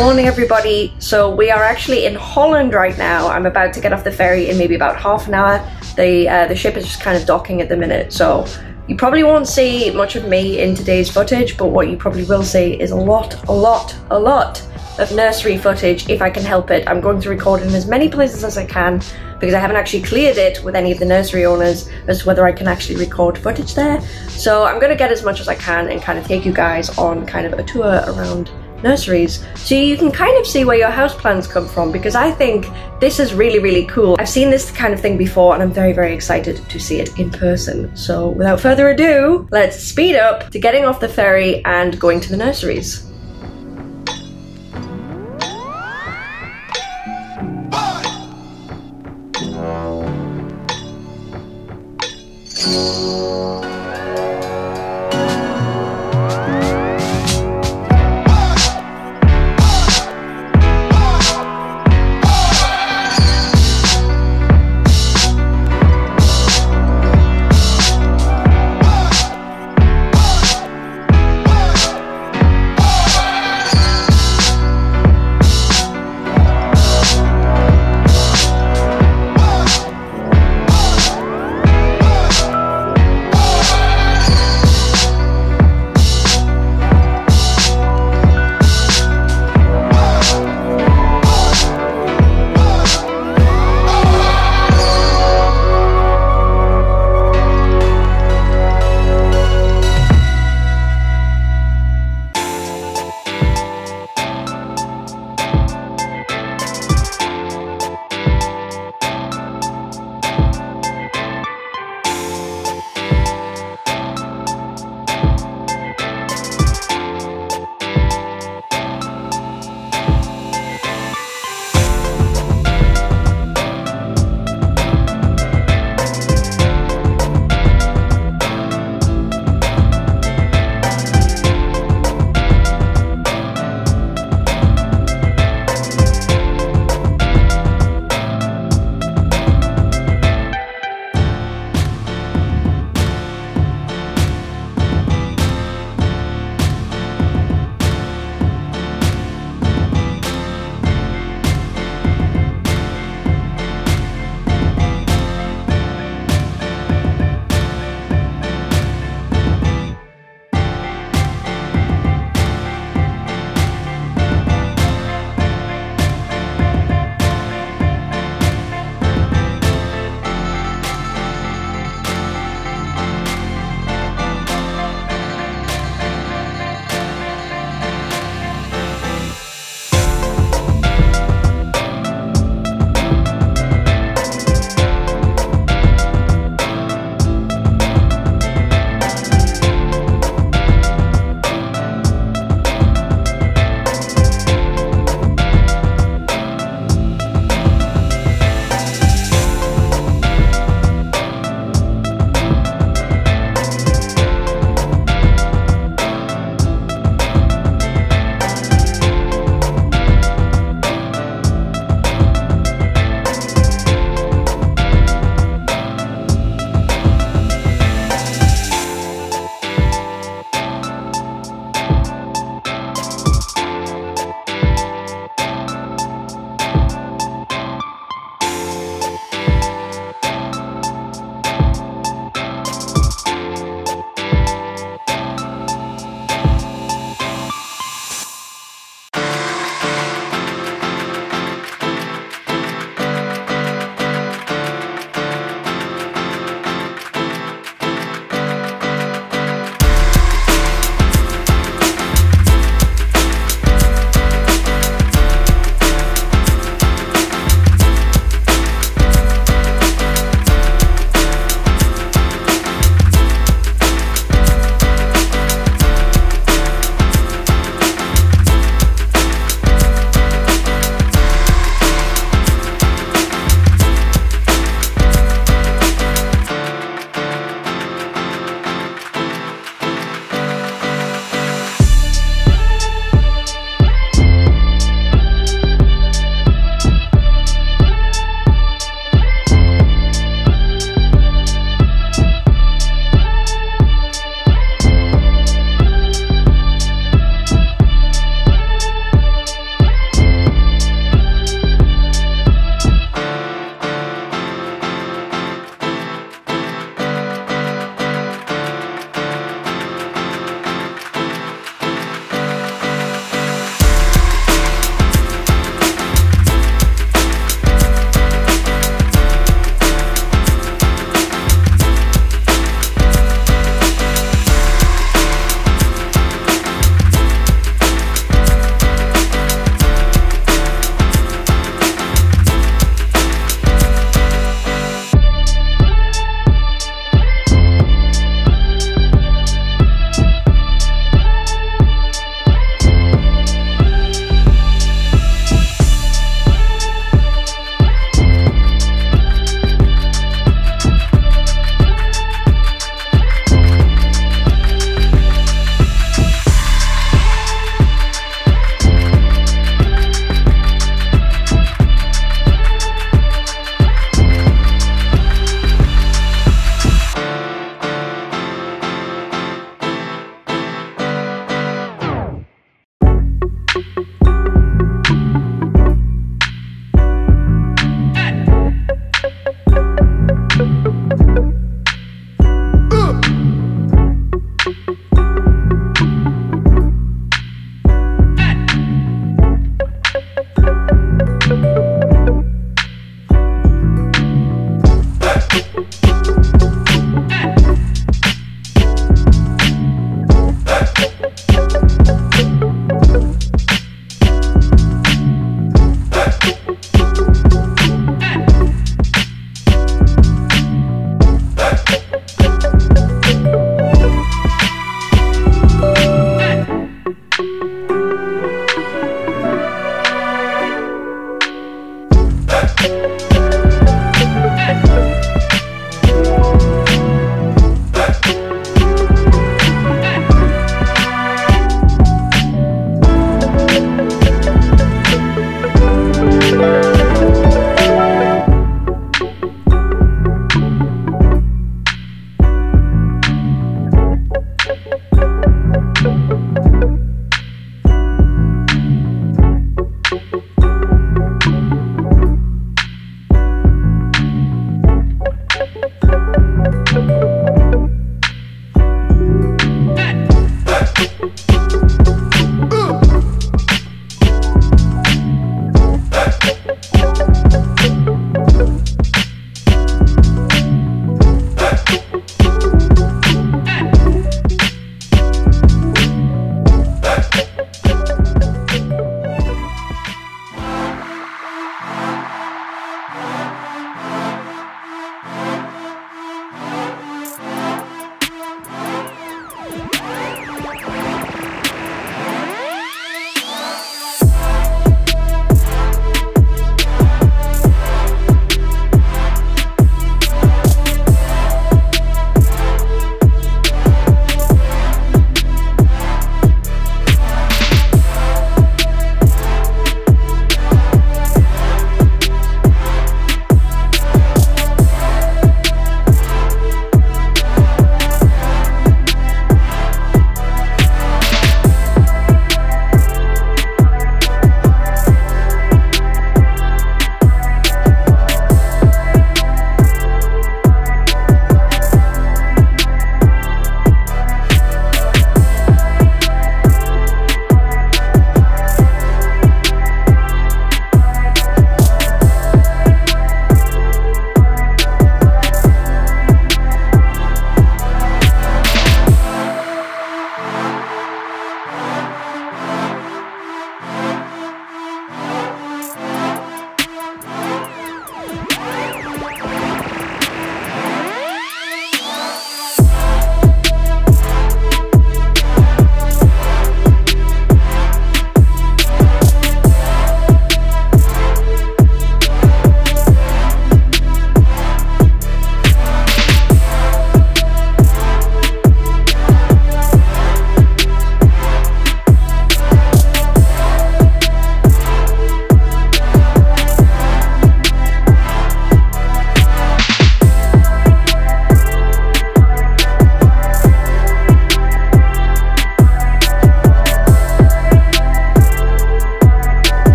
Morning, everybody. So we are actually in Holland right now. I'm about to get off the ferry in maybe about half an hour. The uh, the ship is just kind of docking at the minute, so you probably won't see much of me in today's footage. But what you probably will see is a lot, a lot, a lot of nursery footage if I can help it. I'm going to record in as many places as I can because I haven't actually cleared it with any of the nursery owners as to whether I can actually record footage there. So I'm going to get as much as I can and kind of take you guys on kind of a tour around nurseries so you can kind of see where your house plants come from because I think this is really really cool. I've seen this kind of thing before and I'm very very excited to see it in person. So without further ado, let's speed up to getting off the ferry and going to the nurseries.